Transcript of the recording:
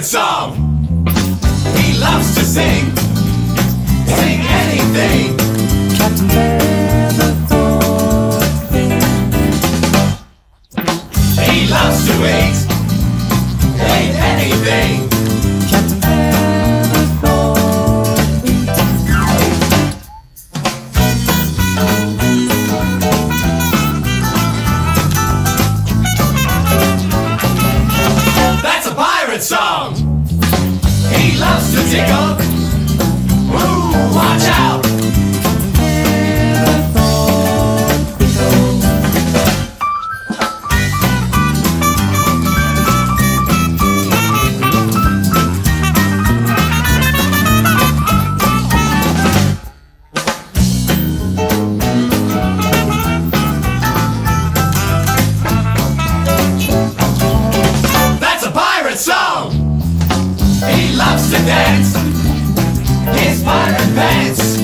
pirate song. He loves to sing, sing anything. Captain Feathersword. He loves to eat He loves to tickle. To dance. His pirate pants.